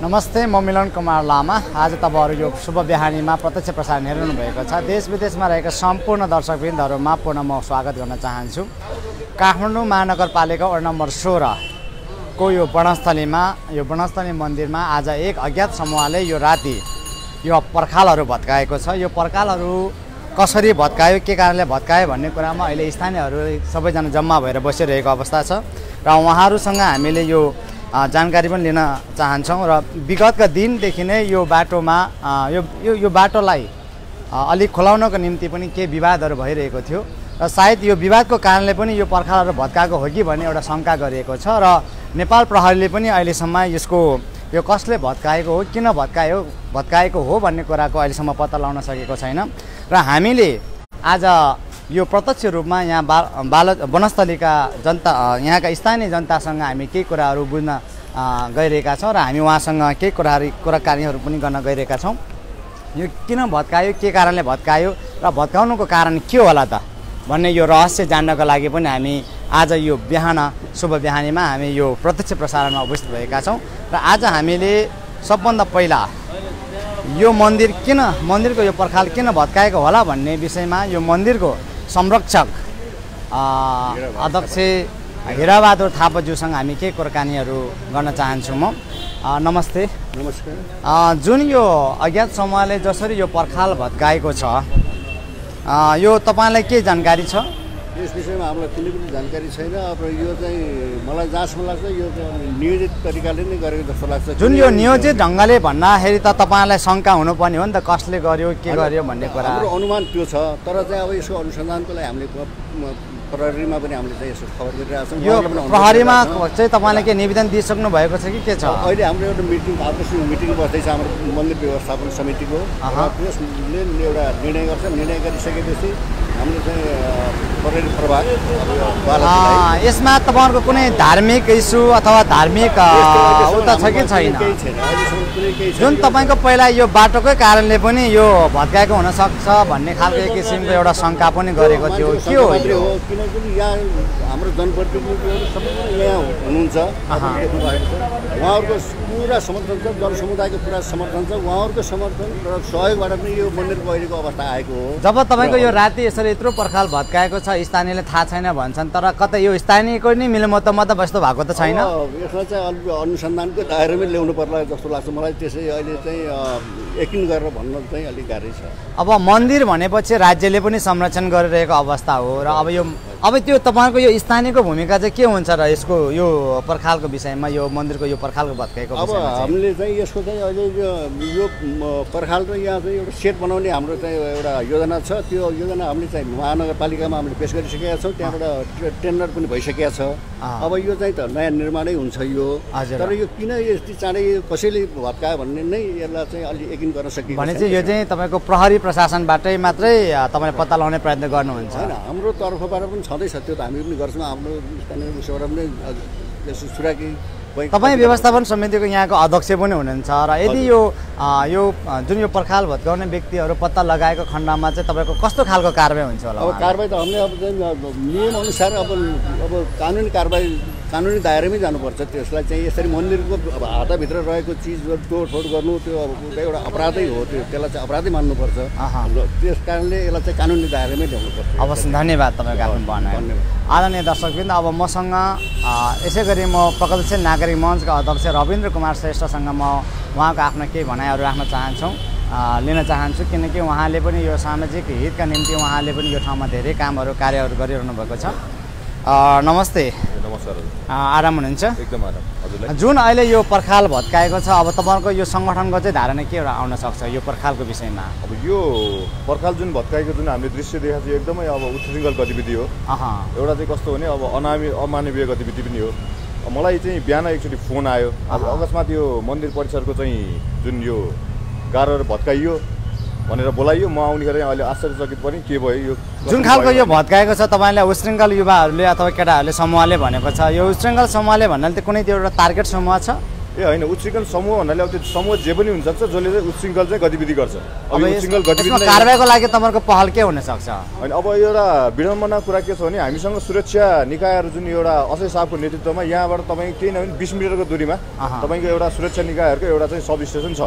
नमस्ते म मिलन कुमार लामा। आज तपाईँहरू यो शुभ बिहानीमा प्रत्यक्ष प्रसारण हेरिरहनु भएको छ। देश विदेशमा रहेका सम्पूर्ण दर्शकवृन्दहरूमा पुनः म स्वागत गर्न चाहन्छु। काठमाडौँ महानगरपालिका वडा नम्बर सोह्रको यो वर्णस्थलीमा यो वर्णस्थली मन्दिरमा आज एक अज्ञात समूहले यो राति यो पर्खालहरू भत्काएको छ। यो पर्खालहरू कसरी भत्कायो के कारणले भत्कायो भन्ने कुरामा अहिले स्थानीयहरू सबैजना जम्मा भएर बसिरहेको अवस्था छ र उहाँहरूसँग हामीले यो जानकारी पनि लिन चाहन्छौँ र विगतका दिनदेखि नै यो बाटोमा यो यो यो बाटोलाई अलिक खुलाउनको निम्ति पनि केही विवादहरू भइरहेको थियो र सायद यो विवादको कारणले पनि यो पर्खालहरू भत्काएको हो कि भन्ने एउटा शङ्का गरिएको छ र नेपाल प्रहरीले पनि अहिलेसम्म यसको यो कसले भत्काएको हो किन भत्कायो भत्काएको हो भन्ने कुराको अहिलेसम्म पत्ता लगाउन सकेको छैन र हामीले आज यो प्रत्यक्ष रूपमा यहाँ बाल वनस्थलीका जनता यहाँका स्थानीय जनतासँग हामी केही कुराहरू बुझ्न गइरहेका छौँ र हामी उहाँसँग केही कुराहरू कुराकानीहरू पनि गर्न गइरहेका छौँ। यो किन भत्कायो के कारणले भत्कायो र भत्काउनुको कारण के होला त भन्ने यो रहस्य जान्नको लागि पनि हामी आज यो बिहान शुभ बिहानीमा हामी यो प्रत्यक्ष प्रसारणमा उपस्थित भएका छौँ र आज हामीले सबभन्दा पहिला यो मन्दिर किन मन्दिरको यो पर्खाल किन भत्काएको होला भन्ने विषयमा यो मन्दिरको संरक्षक अध्यक्ष हिराबहादुर थापाज्यूसँग हामी केही कुराकानीहरू गर्न चाहन्छु म। नमस्ते। नमस्कार। जुन यो अज्ञात समूहले जसरी यो पर्खाल भत्काएको छ यो तपाईँलाई के जानकारी छ? यस विषयमा हामीलाई कुनै पनि जानकारी छैन। अब यो चाहिँ मलाई जहाँसम्म लाग्छ यो चाहिँ नियोजित तरिकाले नै गरेको जस्तो लाग्छ। जुन यो नियोजित ढङ्गले भन्दाखेरि त तपाईँलाई शङ्का हुनुपर्ने हो नि त कसले गर्यो के गर्यो भन्ने कुरा। हाम्रो अनुमान त्यो छ तर चाहिँ अब यसको अनुसन्धानको लागि हामीले प्रहरीमा पनि हामीले चाहिँ यसो खबर गरिरहेका छौँ। यो प्रहरीमा। चाहिँ तपाईँले के निवेदन दिइसक्नु भएको छ कि के छ? अहिले हाम्रो एउटा मिटिङ आपसी मिटिङ बस्दैछ हाम्रो मन्दिर व्यवस्थापन समितिको। त्यसले एउटा निर्णय गर्छ। निर्णय गरिसकेपछि यसमा तपाईँहरूको कुनै धार्मिक इस्यु अथवा धार्मिक उता छ कि छैन? जुन तपाईँको पहिला यो बाटोकै कारणले पनि यो भत्काएको हुनसक्छ भन्ने खालको एक किसिमको एउटा शङ्का पनि गरेको थियो। के हो किनकि यहाँ हाम्रो जनप्रतिनिधिहरू सबैजना यहाँ हुनुहुन्छ। उहाँहरूको पुरा समर्थन छ जनसमुदायको पुरा समर्थन छ। उहाँहरूको समर्थन र सहयोगबाट पनि यो मन्दिरको अहिलेको अवस्था आएको हो। जब तपाईँको यो राति यसरी यत्रो पर्खाल भत्काएको छ स्थानीयले थाहा छैन भन्छन् तर कतै यो स्थानीयको नि मिलमत मत बस्नु भएको त छैन। यसलाई चाहिँ अलिक अनुसन्धानको दायरामै ल्याउनु पर्ला जस्तो लाग्छ मलाई। त्यसै अहिले चाहिँ यकिन गरेर भन्न चाहिँ अलिक गाह्रै छ अब मन्दिर भनेपछि राज्यले पनि संरक्षण गरिरहेको अवस्था हो र अब यो अब त्यो तपाईँको यो स्थानीयको भूमिका चाहिँ के हुन्छ र यसको यो पर्खालको विषयमा यो मन्दिरको यो पर्खालको भत्काएको अब? हामीले चाहिँ यसको चाहिँ अहिले यो पर्खाल र यहाँ चाहिँ एउटा सेट बनाउने हाम्रो चाहिँ एउटा योजना छ त्यो योजना हामीले चाहिँ महानगरपालिकामा हामीले पेस गरिसकेका छौँ त्यहाँबाट टेन्डर पनि भइसकेको छ। अब यो चाहिँ त नयाँ निर्माणै हुन्छ यो। तर यो किन यति चाँडै कसैले भत्कायो भन्ने नै यसलाई चाहिँ अलि यकिन गर्न सकिएको भने। चाहिँ यो चाहिँ तपाईँको प्रहरी प्रशासनबाटै मात्रै तपाईँले पत्ता लगाउने प्रयत्न गर्नुहुन्छ होइन हाम्रो तर्फबाट पनि छँदैछ त्यो त हामी पनि गर्छौँ हाम्रो स्थानीय उसबाट पनि सुराकी तपाईँ व्यवस्थापन समितिको यहाँको अध्यक्ष पनि हुनुहुन्छ र यदि यो यो जुन यो पर्खाल भत्काउने व्यक्तिहरू पत्ता लगाएको खण्डमा चाहिँ तपाईँको कस्तो खालको कारवाही हुन्छ होला अब? कारवाही त हामीले अब चाहिँ अब नियम अनुसार अब अब कानुनी कारवाही कानुनी दायरामै जानुपर्छ। त्यसलाई चाहिँ यसरी मन्दिरको अब हाताभित्र रहेको चिजहरू तोडफोड गर्नु त्यो अब एउटा अपराधै हो त्यो। त्यसलाई चाहिँ अपराधै मान्नुपर्छ। त्यस कारणले यसलाई चाहिँ कानुनी दायरामै ल्याउनुपर्छ। अवश्य। धन्यवाद तपाईँको आफ्नो भनाइ। आदरणीय दर्शकबिन्द अब मसँग यसै गरी म प्रगतिशील नागरिक मञ्चका अध्यक्ष रविन्द्र कुमार श्रेष्ठसँग म उहाँको आफ्नो केही भनाइहरू राख्न चाहन्छौँ। लिन चाहन्छु किनकि उहाँले पनि यो सामाजिक हितका निम्ति उहाँले पनि यो ठाउँमा धेरै कामहरू कार्यहरू गरिरहनु भएको छ। नमस्ते। नमस्कार। आराम हुनुहुन्छ? एकदम आराम। हजुरलाई? जुन अहिले यो पर्खाल भत्काएको छ अब तपाईँहरूको यो सङ्गठनको चाहिँ धारणा के एउटा आउन सक्छ यो पर्खालको विषयमा? अब यो पर्खाल जुन भत्काएको जुन हामीले दृश्य देखाएको छ एकदमै अब उच्छृङ्खल गतिविधि हो। एउटा चाहिँ कस्तो भने अब अनामी अमानवीय गतिविधि पनि हो। मलाई चाहिँ बिहान एकचोटि फोन आयो। अब। अकस्मात यो मन्दिर परिसरको चाहिँ जुन यो गाह्रो भत्काइयो भनेर बोलाइयो म आउनेखेरि अहिले आश्चर्यचकित पनि के भयो यो जुन खालको यो। भत्काएको छ तपाईँलाई उशृङ्खल युवाहरूले अथवा केटाहरूले समूहले भनेको छ यो उशृङ्खल समूहले भन्नाले त कुनै त्यो एउटा टार्गेट समूह छ ए होइन उच्छृङ्खल समूह भन्नाले अब त्यो समूह जे पनि हुनसक्छ जसले चाहिँ उच्छृङ्खल चाहिँ गतिविधि गर्छ। अब उच्छृङ्खल गतिविधि कारवाहीको लागि तपाईँहरूको पहल के हुनसक्छ? होइन अब एउटा विडम्बना कुरा के छ भने हामीसँग सुरक्षा निकायहरू जुन एउटा असय साहबको नेतृत्वमा यहाँबाट तपाईँ केही नभए बिस मिटरको दूरीमा। तपाईँको एउटा सुरक्षा निकायहरूको एउटा चाहिँ सब स्टेसन छ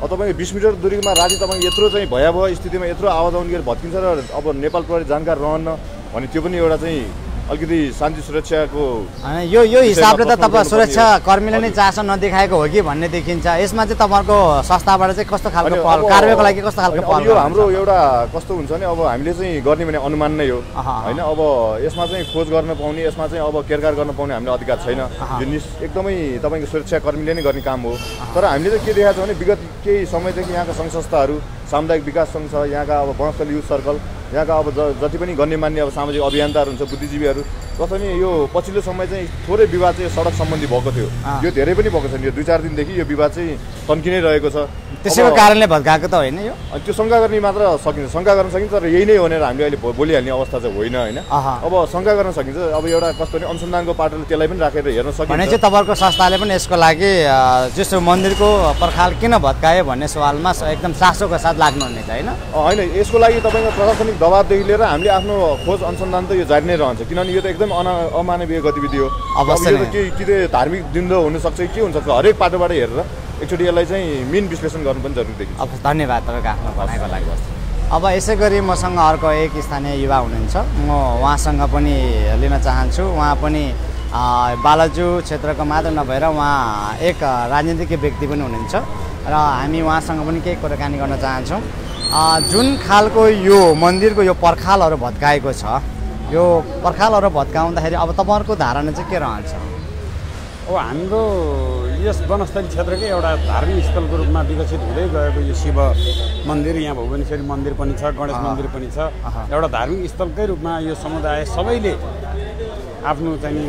अब तपाईँको बिस मिटर दूरीमा राति तपाईँ यत्रो चाहिँ भयावह स्थितिमा यत्रो आवाज आउने गरी भत्किन्छ र अब नेपाल प्रहरी जानकार रहन्न भने त्यो पनि एउटा चाहिँ अलिकति शान्ति सुरक्षाको यो यो हिसाबले त तपाईँ गर्नुपर्ने सुरक्षा हो। कर्मीले नै चासो नदेखाएको हो कि भन्ने देखिन्छ यसमा चाहिँ तपाईँहरूको संस्थाबाट चाहिँ कस्तो खालको पहल कारवाहीको लागि कस्तो खालको पहल यो? हाम्रो एउटा कस्तो हुन्छ भने अब हामीले चाहिँ गर्ने भने अनुमान नै हो। होइन अब यसमा चाहिँ खोज गर्न पाउने यसमा चाहिँ अब केरकार गर्न पाउने हामीले अधिकार छैन। यो निस एकदमै तपाईँको सुरक्षा कर्मीले नै गर्ने काम हो तर हामीले चाहिँ के देखाएको छ भने विगत केही समयदेखि यहाँका सङ्घ संस्थाहरू सामुदायिक विकास सङ्घ छ यहाँका अब वनस्थल युथ सर्कल यहाँका अब जति पनि गण्यमान्य अब सामाजिक अभियन्ताहरू हुन्छ बुद्धिजीवीहरू नि यो पछिल्लो समय चाहिँ थोरै विवाद चाहिँ सडक सम्बन्धी भएको थियो। यो धेरै पनि भएको छ। यो दुई चार दिनदेखि यो विवाद चाहिँ तन्किनै रहेको छ। त्यसैको कारणले भत्काएको त होइन यो। त्यो शङ्का गर्ने मात्र सकिन्छ शङ्का गर्न सकिन्छ तर यही नै हो भनेर हामीले अहिले बोलिहाल्ने अवस्था चाहिँ होइन होइन। अब शङ्का गर्न सकिन्छ अब एउटा कस्तो भने अनुसन्धानको पाटोले त्यसलाई पनि राखेर हेर्न भने सकिन्छ चाहिँ तपाईँहरूको संस्थाले पनि यसको लागि जस्तो मन्दिरको पर्खाल किन भत्कायो भन्ने सवालमा एकदम चासोको साथ लाग्नुहुनेछ होइन? होइन यसको लागि तपाईँको प्रशासनिक दबाबदेखि लिएर हामीले आफ्नो खोज अनुसन्धान त यो जारी नै रहन्छ। किनभने यो त एकदम अना अमानवीय गतिविधि हो। अब के कि धार्मिक दिन हुनसक्छ के हुनसक्छ हरेक पाटोबाट हेरेर। एकचोटि यसलाई चाहिँ मिन विश्लेषण गर्नु पनि जरुरी देखिन्छ। अब धन्यवाद तपाईँको आफ्नो भनाइको लागि। अब यसै गरी मसँग अर्को एक स्थानीय युवा हुनुहुन्छ। म उहाँसँग पनि लिन चाहन्छु। उहाँ पनि बालाजु क्षेत्रको मात्र नभएर उहाँ एक राजनीतिक व्यक्ति पनि हुनुहुन्छ। र हामी उहाँसँग पनि केही कुराकानी गर्न चाहन्छौँ। जुन खालको यो मन्दिरको यो पर्खालहरू भत्काएको छ यो पर्खालहरू भत्काउँदाखेरि अब तपाईँहरूको धारणा चाहिँ के रहन्छ? अब हाम्रो यस वनस्थली क्षेत्रकै एउटा धार्मिक स्थलको रूपमा विकसित हुँदै गएको यो शिव मन्दिर यहाँ भुवनेश्वरी मन्दिर पनि छ गणेश। मन्दिर पनि छ। एउटा धार्मिक स्थलकै रूपमा यो समुदाय सबैले आफ्नो चाहिँ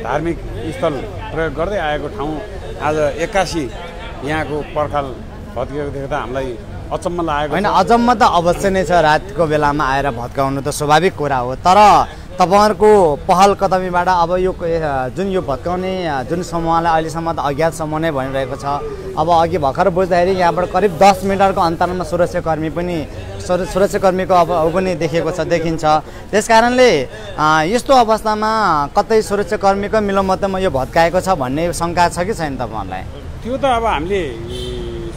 धार्मिक स्थल प्रयोग गर्दै आएको ठाउँ आज एक्कासी यहाँको पर्खाल भत्किएको देख्दा हामीलाई अचम्म लागेको होइन। अचम्म त अवश्य नै छ रातको बेलामा आएर भत्काउनु त स्वाभाविक कुरा हो तर तपाईँहरूको पहल कदमीबाट अब यो जुन यो भत्काउने जुन समूहलाई अहिलेसम्म त अज्ञात समूह नै भनिरहेको छ। अब अघि भर्खर बुझ्दाखेरि यहाँबाट करिब दस मिटरको अन्तरमा सुरक्षाकर्मी पनि सुर- सुरक्षाकर्मीको अब पनि देखेको छ देखिन्छ। त्यस कारणले यस्तो अवस्थामा कतै सुरक्षाकर्मीको मिलोमतोमा यो भत्काएको छ भन्ने शङ्का छ कि छैन तपाईँहरूलाई? त्यो त अब हामीले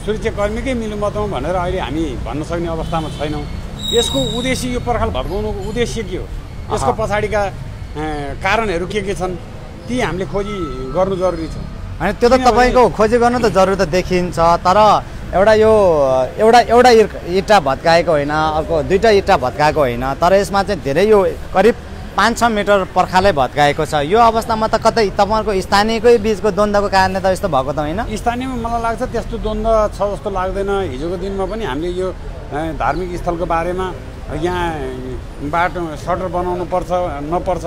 सुरक्षाकर्मीकै मिलुमतमा भनेर अहिले हामी भन्न सक्ने अवस्थामा छैनौँ। यसको उद्देश्य यो पर्खाल भत्काउनुको उद्देश्य के हो? यसको। पछाडिका कारणहरू के के छन् ती हामीले खोजी गर्नु जरुरी छ। होइन त्यो त तपाईँको खोजी गर्नु त जरुर त देखिन्छ तर एउटा यो एउटा एउटा इर- इँटा भत्काएको होइन अर्को दुईवटा इँटा भत्काएको होइन तर यसमा चाहिँ धेरै यो करिब पाँच छ मिटर पर्खालै भत्काएको छ। यो अवस्थामा त कतै तपाईँहरूको स्थानीयकै बिचको द्वन्द्वको कारणले त यस्तो भएको त होइन? स्थानीयमा मलाई लाग्छ त्यस्तो द्वन्द्व छ जस्तो लाग्दैन। हिजोको दिनमा पनि हामीले यो धार्मिक स्थलको बारेमा यहाँ बाटो सटर बनाउनु पर्छ नपर्छ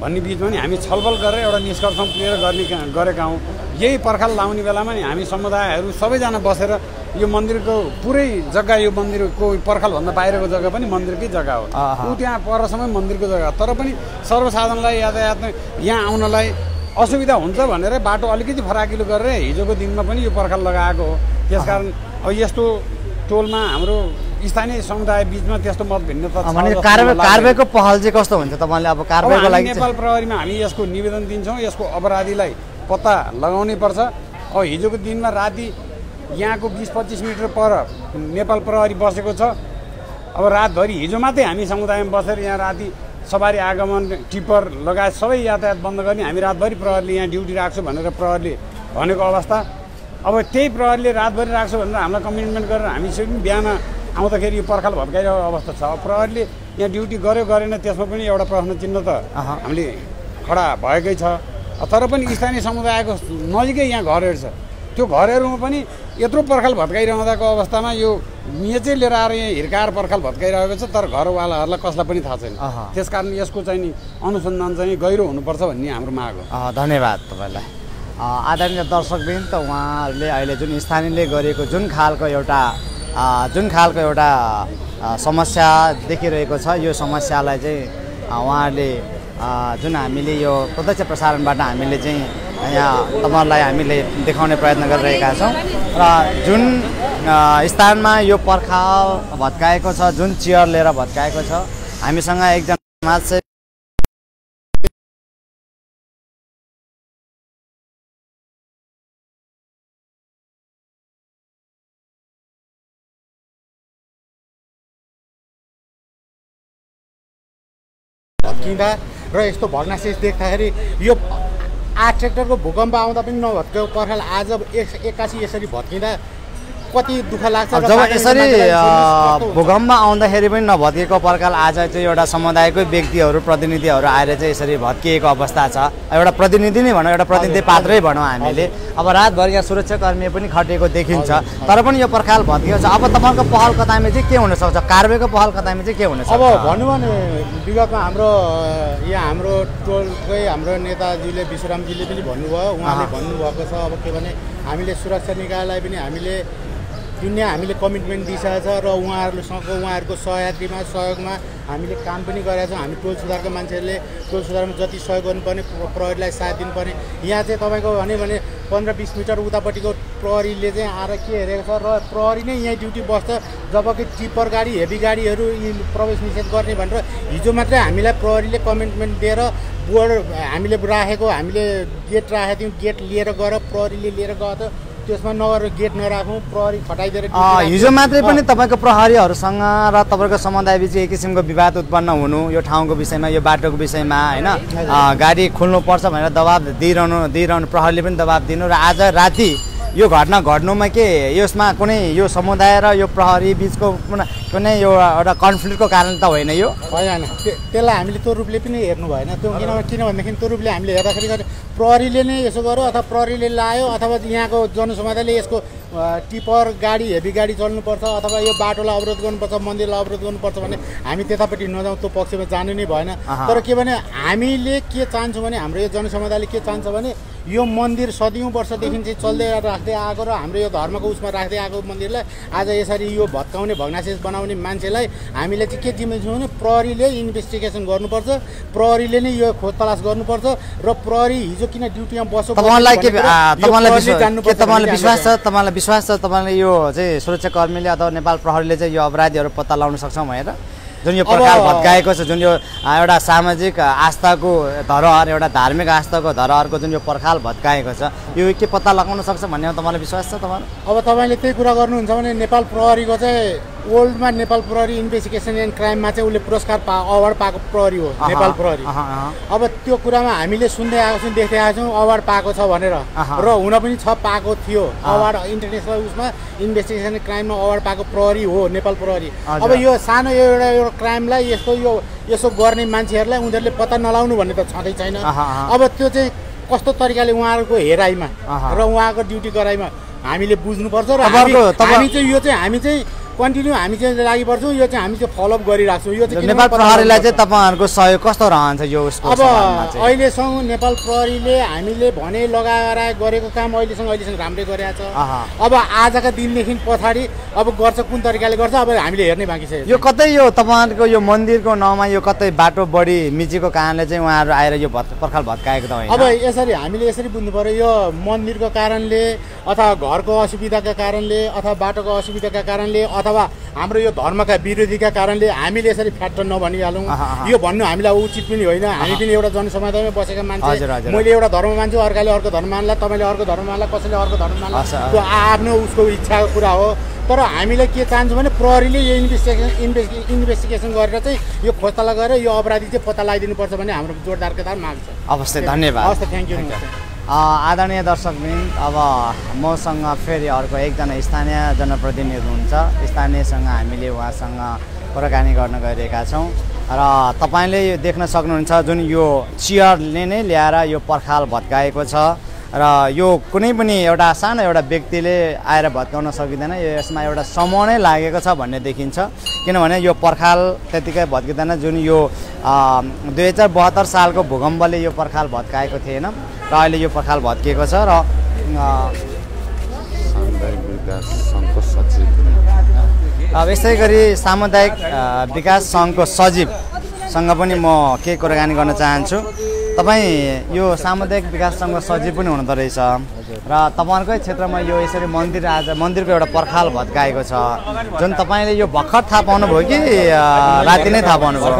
भन्ने बिचमा नि हामी छलफल गरेर एउटा निष्कर्षमा पुगेर गर्ने गरेका हौँ। यही पर्खाल लाउने बेलामा नि हामी समुदायहरू सबैजना बसेर यो मन्दिरको पुरै जग्गा यो मन्दिरको पर्खालभन्दा बाहिरको जग्गा पनि मन्दिरकै जग्गा हो। ऊ त्यहाँ परसम्म मन्दिरको जग्गा। तर पनि सर्वसाधारणलाई यातायात यहाँ आउनलाई असुविधा हुन्छ भनेर बाटो अलिकति फराकिलो गरेर हिजोको दिनमा पनि यो पर्खाल लगाएको हो। त्यसकारण अब यस्तो टोलमा हाम्रो स्थानीय समुदाय बिचमा त्यस्तो मत भिन्नता छ भने जस्तो कारवाही मलाई लाग्दैन। कारवाहीको पहल चाहिँ कस्तो हुन्छ तपाईँले अब कारवाहीको लागि नेपाल प्रहरीमा हामी यसको निवेदन दिन्छौँ यसको अपराधीलाई पत्ता लगाउनै पर्छ। अब हिजोको दिनमा राति यहाँको बिस पच्चिस मिटर पर नेपाल प्रहरी बसेको छ। अब रातभरि हिजो मात्रै हामी समुदायमा बसेर यहाँ राति सवारी आगमन टिप्पर लगायत सबै यातायात बन्द गर्ने हामी रातभरि प्रहरीले यहाँ ड्युटी राख्छु भनेर प्रहरीले भनेको अवस्था। अब त्यही प्रहरीले रातभरि राख्छु भनेर हामीलाई कमिटमेन्ट गरेर हामी चाहिँ बिहान आउँदाखेरि यो पर्खाल भत्काइरहेको अवस्था छ। प्रहरीले यहाँ ड्युटी गर्यो गरेन त्यसमा पनि एउटा प्रश्न चिन्ह त। हामीले खडा भएकै छ। तर पनि स्थानीय समुदायको नजिकै यहाँ घरहरू छ। त्यो घरहरूमा पनि यत्रो पर्खाल भत्काइरहँदाको अवस्थामा यो मेचै लिएर आएर यहाँ हिर्काएर पर्खाल भत्काइरहेको छ तर घरवालाहरूलाई कसलाई पनि थाहा छैन। अहँ। त्यसकारण यसको चाहिँ नि अनुसन्धान चाहिँ गहिरो हुनुपर्छ भन्ने हाम्रो माग हो। धन्यवाद तपाईँलाई। आदरणीय दर्शकबिन त उहाँहरूले अहिले जुन स्थानीयले गरेको जुन खालको एउटा जुन खालको एउटा समस्या देखिरहेको छ यो समस्यालाई चाहिँ उहाँहरूले जुन हामीले यो प्रत्यक्ष प्रसारणबाट हामीले चाहिँ यहाँ तपाईँहरूलाई हामीले देखाउने प्रयत्न गरिरहेका छौँ। र जुन स्थानमा यो पर्खाल भत्काएको छ जुन चेयर लिएर भत्काएको छ हामीसँग एकजना समाजसेवी भत्किँदा र यस्तो भग्नाशेष देख्दाखेरि यो आठ ट्र्याक्टरको भूकम्प आउँदा पनि नभत्केको पर्खाल आज एक एक्कासी यसरी भत्किँदा कति दुःख लाग्छ जब यसरी मान्छेलाई अ, कस्तो हुन्छ? भूकम्प आउँदाखेरि पनि नभत्किएको पर्खाल आज चाहिँ एउटा समुदायकै व्यक्तिहरू प्रतिनिधिहरू आएर चाहिँ यसरी भत्किएको अवस्था छ। एउटा प्रतिनिधि नै भनौँ एउटा प्रतिनिधि पात्रै भनौँ हामीले। अब रातभर यहाँ सुरक्षाकर्मी पनि खटिएको देखिन्छ। तर पनि यो पर्खाल भत्किएको छ। अब तपाईँको पहल कदमी चाहिँ के हुनसक्छ कारवेको पहल कदमी चाहिँ के हुनसक्छ अब भन्नु भने विगतमा हाम्रो यहाँ हाम्रो टोलकै हाम्रो नेताजीले विश्वरामजीले पनि भन्नुभयो उहाँले। भन्नुभएको छ। अब के भने हामीले सुरक्षा निकायलाई पनि हामीले जुन हामीले कमिटमेन्ट दिइसकेको छ र उहाँहरूसँग उहाँहरूको सहयात्रीमा सहयोगमा हामीले काम पनि गरेका छौँ। हामी टोल सुधारको मान्छेहरूले टोल सुधारमा जति सहयोग गर्नुपर्ने प्र- प्रहरीलाई साथ दिनुपर्ने। यहाँ चाहिँ तपाईँको भन्यो भने पन्ध्र बिस मिटर उतापट्टिको प्रहरीले चाहिँ आएर के हेरेको छ र प्रहरी नै यहीँ ड्युटी बस्छ जबकि टिप्पर गाडी हेभी गाडीहरू यी प्रवेश निषेध गर्ने भनेर हिजो मात्रै हामीलाई प्रहरीले कमिटमेन्ट दिएर बोर्ड हामीले राखेको हामीले गेट राखेको थियौँ। गेट लिएर गएर प्रहरीले लिएर त त्यसमा नगरेर गेट नराखौँ प्रहरी खटाइदिएर हिजो। मात्रै पनि तपाईँको प्रहरीहरूसँग र तपाईँको समुदाय बिच एक किसिमको विवाद उत्पन्न हुनु यो ठाउँको विषयमा यो बाटोको विषयमा होइन गाडी खोल्नुपर्छ भनेर दबाब दिइरहनु दिइरहनु प्रहरीले पनि दबाब दिनु र आज राति यो घटना घट्नुमा के यसमा कुनै यो समुदाय र यो प्रहरी बिचको कुनै- यो एउटा कन्फ्लिक्टको कारण त होइन यो? होइन त्यो- त्यसलाई हामीले त्यो रूपले पनि हेर्नु भएन। त्यो किनभने किनभनेदेखि त्यो रूपले हामीले हेर्दाखेरि प्रहरीले नै यसो गर्यो अथवा प्रहरीले लायो अथवा यहाँको जनसमुदायले यसको टिपर गाडी हेभी गाडी चल्नुपर्छ अथवा यो बाटोलाई अवरोध गर्नुपर्छ मन्दिरलाई अवरोध गर्नुपर्छ भने हामी त्यतापट्टि नजाउँ त्यो पक्षमा जानु नै भएन। तर के भने हामीले के चाहन्छौँ भने हाम्रो यो जनसमुदायले के चाहन्छ भने यो मन्दिर सदियौँ वर्षदेखि चाहिँ चल्दै राख्दै आएको र हाम्रो यो धर्मको उसमा राख्दै आएको मन्दिरलाई आज यसरी यो भत्काउने भग्नाशेष बनाउने मान्छेलाई हामीले चाहिँ के जिम्मेवारी छौँ भने प्रहरीले इन्भेस्टिगेसन गर्नुपर्छ प्रहरीले नै यो खोज तलास गर्नुपर्छ र प्रहरी हिजो किन ड्युटीमा बस्यो तपाईँलाई विश्वास छ तपाईँले यो चाहिँ सुरक्षाकर्मीले अथवा नेपाल प्रहरीले चाहिँ यो अपराधीहरू पत्ता लगाउन सक्छौँ भनेर? जुन यो प्रकार भत्काएको छ जुन यो एउटा सामाजिक आस्थाको धरोहर एउटा धार्मिक आस्थाको धरोहरको जुन यो पर्खाल भत्काएको छ यो के पत्ता लगाउन सक्छ भन्ने तपाईँलाई विश्वास छ तपाईँलाई? अब तपाईँले त्यही कुरा गर्नुहुन्छ भने नेपाल प्रहरीको चाहिँ वर्ल्डमा नेपाल प्रहरी इन्भेस्टिगेसन एन्ड क्राइममा चाहिँ उसले पुरस्कार पा अवार्ड पाएको प्रहरी हो नेपाल प्रहरी। अब त्यो कुरामा हामीले सुन्दै आएको छौँ देख्दै आएको छौँ अवार्ड पाएको छ भनेर। र हुन पनि छ पाएको थियो अवार्ड इन्टरनेसनल उसमा इन्भेस्टिगेसन एन्ड क्राइममा अवार्ड पाएको प्रहरी हो नेपाल प्रहरी। अब यो सानो एउटा एउटा क्राइमलाई यस्तो यो यसो गर्ने मान्छेहरूलाई उनीहरूले पत्ता नलाउनु भन्ने त छँदै छैन। अब त्यो चाहिँ कस्तो तरिकाले उहाँहरूको हेराइमा। र उहाँको ड्युटी गराइमा हामीले बुझ्नुपर्छ र हामी चाहिँ यो चाहिँ हामी चाहिँ कन्टिन्यू हामी चाहिँ लागि पर्छौँ यो चाहिँ हामी चाहिँ फलोअप गरिरहेको छौँ यो चाहिँ नेपाल प्रहरीलाई? चाहिँ तपाईँहरूको सहयोग कस्तो रहन्छ यो अब? अहिलेसम्म नेपाल प्रहरीले हामीले भने लगाएर गरेको काम अहिलेसम्म अहिलेसम्म राम्रै गरेको छ। अब आजका दिनदेखि पछाडि अब गर्छ कुन तरिकाले गर्छ अब हामीले हेर्ने बाँकी छ यो कतै यो तपाईँहरूको यो मन्दिरको नाउँमा यो कतै बाटो बढी मिचेको कारणले चाहिँ उहाँहरू आएर यो भत् पर्खाल भत्काएको त होइन अब यसरी हामीले यसरी बुझ्नु पऱ्यो यो मन्दिरको कारणले अथवा घरको असुविधाका कारणले अथवा बाटोको असुविधाका कारणले अथवा हाम्रो यो धर्मका विरोधीका कारणले हामीले यसरी फ्याक्टर नभनिहालौँ। यो भन्नु हामीलाई उचित पनि होइन। हामी पनि एउटा जनसमुदायमा बसेका मान्छे। मैले एउटा धर्म मान्छु अर्काले अर्को धर्म मान्ला तपाईँले अर्को धर्म मान्ला कसैले अर्को धर्म मान्ला। त्यो आफ्नो उसको इच्छाको कुरा हो। तर हामीले के चाहन्छौँ भने प्रहरीले यो इन्भेस्टिगेसन इन्भेस्टि इन्भेस्टिगेसन गरेर चाहिँ यो खोज तला गरेर यो अपराधी चाहिँ पत्ता लगाइदिनुपर्छ भन्ने हाम्रो जोरदारका माग छ। अवश्य धन्यवाद। हवस् थ्याङ्क यू आदरणीय दर्शकवृन्द अब मसँग फेरि अर्को एकजना स्थानीय जनप्रतिनिधि हुनुहुन्छ। स्थानीयसँग हामीले उहाँसँग कुराकानी गर्न गइरहेका छौँ। र तपाईँले यो देख्न सक्नुहुन्छ जुन यो चियरले नै ल्याएर यो पर्खाल भत्काएको छ। र यो कुनै पनि एउटा सानो एउटा व्यक्तिले आएर भत्काउन सकिँदैन यो यसमा एउटा समूह नै लागेको छ भन्ने देखिन्छ। किनभने यो पर्खाल त्यतिकै भत्किँदैन जुन यो दुई हजार बहत्तर सालको भूकम्पले यो पर्खाल भत्काएको थिएन र अहिले यो पर्खाल भत्किएको छ र सङ्घको अब यसै गरी सामुदायिक विकास सङ्घको सचिवसँग पनि म केही कुराकानी गर्न चाहन्छु। तपाईँ यो सामुदायिक विकास सङ्घ सचिव पनि हुनुहुँदो रहेछ। र तपाईँहरूकै क्षेत्रमा यो यसरी मन्दिर आज मन्दिरको एउटा पर्खाल भत्काएको छ। जुन तपाईँले यो भर्खर थाहा पाउनुभयो कि राति नै थाहा पाउनुभयो?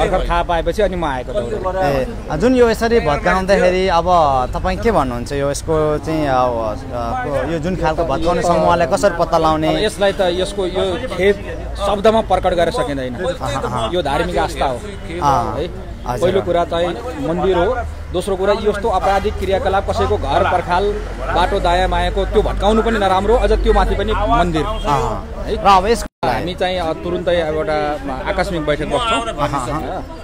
भर्खर थाहा पाएपछि अनि म आएको ए जुन यो यसरी भत्काउँदाखेरि अब तपाईँ के भन्नुहुन्छ? यो यसको चाहिँ यो जुन खालको भत्काउने समूहलाई कसरी पत्ता लगाउने अब यसलाई त यसको यो खेद शब्दमा प्रकट गरेर सकिँदैन। यो धार्मिक आस्था हो। है। पहिलो कुरा चाहिँ मन्दिर हो। दोस्रो कुरा यस्तो अपराधिक क्रियाकलाप कसैको घर पर्खाल बाटो दायाँ मायाको त्यो भत्काउनु पनि नराम्रो अझ त्यो माथि पनि मन्दिर। है? हामी चाहिँ तुरुन्तै एउटा आकस्मिक बैठक बस्छौँ?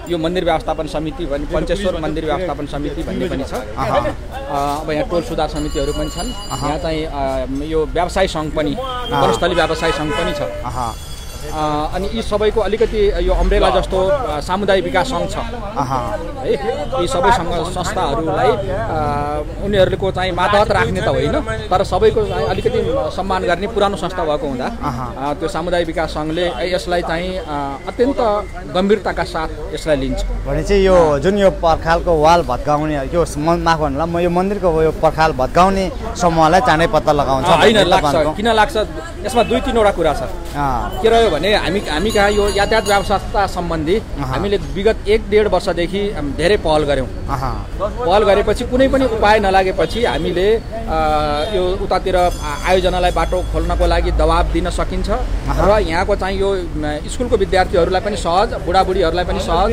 यो मन्दिर व्यवस्थापन समिति भन्ने पञ्चेश्वर मन्दिर व्यवस्थापन समिति भन्ने पनि छ। अब यहाँ टोल सुधार समितिहरू पनि छन्। यहाँ चाहिँ यो व्यवसाय सङ्घ पनि वनस्थली व्यवसाय सङ्घ पनि छ। अनि यी सबैको अलिकति यो अम्ब्रेला जस्तो सामुदायिक विकास सङ्घ छ। है यी सबै सङ्घ संस्थाहरूलाई उनीहरूको चाहिँ मातहत राख्ने त होइन तर सबैको चाहिँ अलिकति सम्मान गर्ने पुरानो संस्था भएको हुँदा त्यो सामुदायिक विकास सङ्घले यसलाई चाहिँ अत्यन्त गम्भीरताका साथ यसलाई लिन्छ। भनेपछि यो जुन यो पर्खालको वाल भत्काउने यो माफ होला म यो मन्दिरको यो पर्खाल भत्काउने समूहलाई चाँडै पत्ता लगाउँछ होइन लाग्छ। किन लाग्छ? यसमा दुई तिनवटा कुरा छ। के रह्यो भने हामी हामी कहाँ यो यातायात व्यवस्था सम्बन्धी हामीले विगत एक डेढ वर्षदेखि धेरै पहल गऱ्यौँ। पहल गरेपछि कुनै पनि उपाय नलागेपछि हामीले यो उतातिर आयोजनालाई बाटो खोल्नको लागि दबाब दिन सकिन्छ र यहाँको चाहिँ यो स्कुलको विद्यार्थीहरूलाई पनि सहज बुढाबुढीहरूलाई पनि सहज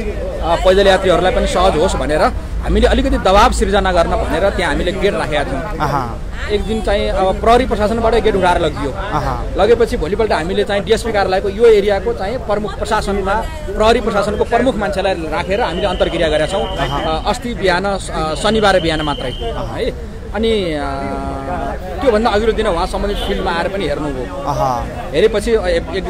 पैदल यात्रीहरूलाई पनि सहज होस् भनेर हामीले अलिकति दबाब सिर्जना गर्न भनेर त्यहाँ हामीले गेट राखेका थियौँ। एक दिन चाहिँ अब प्रहरी प्रशासनबाट गेट उठाएर लगियो। लगेपछि भोलिपल्ट हामीले चाहिँ डिएसपी कार्यालयको यो एरियाको चाहिँ प्रमुख प्रशासनमा प्रहरी प्रशासनको प्रमुख मान्छेलाई राखेर हामीले अन्तर्क्रिया गरेका छौँ। अस्ति बिहान शनिबार बिहान मात्रै। है? अनि त्योभन्दा अघिल्लो दिन उहाँ सम्बन्धित फिल्डमा आएर पनि हेर्नुभयो। हेरेपछि एक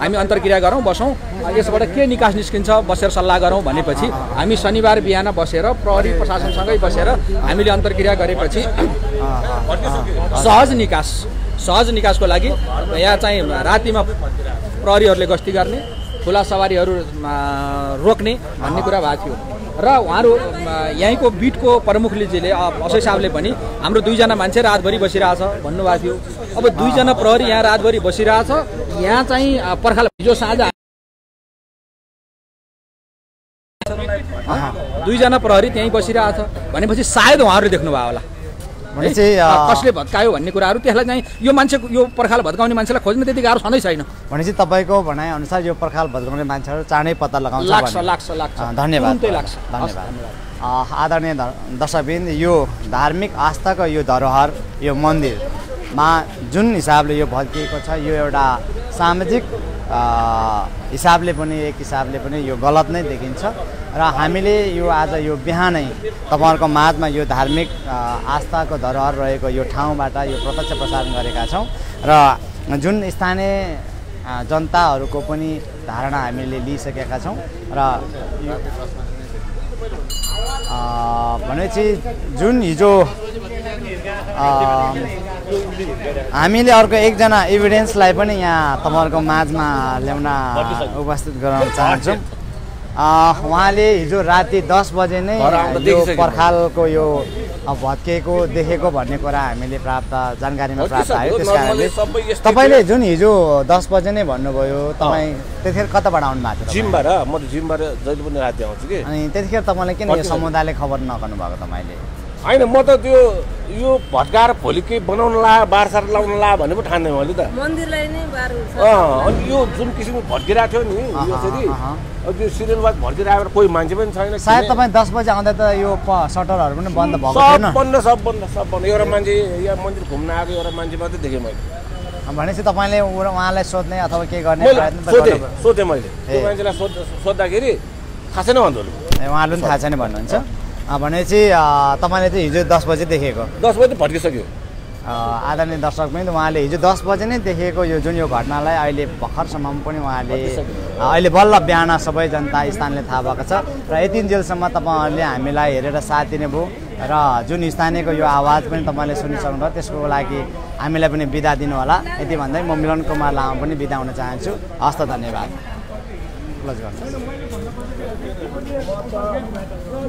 हामी अन्तर्क्रिया गरौँ बसौँ। यसबाट के निकास निस्किन्छ बसेर सल्लाह गरौँ भनेपछि हामी शनिबार बिहान बसेर प्रहरी प्रशासनसँगै बसेर हामीले अन्तर्क्रिया गरेपछि सहज निकास सहज निकासको लागि यहाँ चाहिँ रातिमा प्रहरीहरूले गस्ती गर्ने खुला सवारीहरू रोक्ने भन्ने कुरा भएको थियो। र उहाँहरू यहीँको बिटको प्रमुखले असै साहबले पनि हाम्रो दुईजना मान्छे रातभरि बसिरहेछ भन्नुभएको थियो। अब दुईजना प्रहरी यहाँ रातभरि बसिरहेछ यहाँ चाहिँ पर्खाल हिजो साँझ दुईजना प्रहरी त्यहीँ बसिरहेछ। भनेपछि सायद उहाँहरूले देख्नुभयो होला। कसले भत्कायो भन्ने कुराहरू त्यसलाई चाहिँ यो मान्छेको यो पर्खाल भत्काउने मान्छेलाई खोज्न त्यति गाह्रो छँदै छैन। भनेपछि तपाईँको भनाइअनुसार यो पर्खाल भत्काउने मान्छेहरू चाँडै पत्ता लगाउँछ लाग्छ। लाग्छ लाग्छ। धन्यवाद। लाग्छ। धन्यवाद। आदरणीय दर्शकबिन यो धार्मिक आस्थाको यो धरोहर यो मन्दिरमा जुन हिसाबले यो भत्किएको छ यो एउटा सामाजिक हिसाबले पनि एक हिसाबले पनि यो गलत नै देखिन्छ। र हामीले यो आज यो बिहानै तपाईँहरूको माझमा यो धार्मिक आस्थाको धरोहर रहेको यो ठाउँबाट यो प्रत्यक्ष प्रसारण गरेका छौँ। र जुन स्थानीय जनताहरूको पनि धारणा हामीले लिइसकेका छौँ र भनेपछि जुन हिजो हामीले अर्को एकजना इभिडेन्सलाई पनि यहाँ तपाईँहरूको माझमा ल्याउन उपस्थित गराउन चाहन्छौँ। उहाँले हिजो राति दस बजे नै यो पर्खालको यो भत्किएको देखेको भन्ने कुरा हामीले प्राप्त जानकारीमा प्राप्त आयो। त्यस कारणले तपाईँले जुन हिजो दस बजे नै भन्नुभयो तपाईँ त्यतिखेर कताबाट आउनु भएको थियो? जिमबाट म त जिमबाट जहिले पनि राति आउँछु कि। अनि त्यतिखेर तपाईँले किन यो समुदायले खबर नगर्नु भएको तपाईँले? होइन म त त्यो यो भट्काएर भोलि केही बनाउन ला बारसार लाउन ला भने पो ठान्ने मैले त। मन्दिरलाई नै बारो अँ अनि यो जुन किसिमको भड्किरहेको थियो नि यसरी त्यो सिरियल वाइज भड्किरहेको कोही मान्छे पनि छैन सायद। तपाईँ दस बजी आउँदा त यो प- सटरहरू पनि बन्द भएको सब बन्द सब बन्द सब बन्द। एउटा मान्छे यहाँ मन्दिर घुम्न आएको एउटा मान्छे मात्रै देखेँ मैले। भनेपछि तपाईँले उहाँलाई सोध्ने अथवा के गर्ने सोधेँ। सोधेँ मैले। त्यो। मान्छेलाई सोध सोद्धाखेरि थाहा छैन भन्नु ए, उहाँले पनि थाहा छैन भन्नुहुन्छ। भनेपछि तपाईँले चाहिँ हिजो दस बजी देखेको। दस बजी भड्किसक्यो अँ, आदरणीय दर्शक पनि उहाँले हिजो दस बजे नै देखेको यो जुन यो घटनालाई अहिले भर्खरसम्म पनि उहाँले अहिले बल्ल बिहान सबै जनता स्थानले थाहा भएको छ। र यति जेलसम्म तपाईँहरूले हामीलाई हेरेर साथ दिने भयो। र जुन स्थानीयको यो आवाज पनि तपाईँले सुनिसक्नुभयो त्यसको लागि हामीलाई पनि बिदा दिनु होला यति भन्दै म मिलन कुमार लामा पनि बिदा हुन चाहन्छु। हस्त धन्यवाद। क्लोज गर्नुहोस् के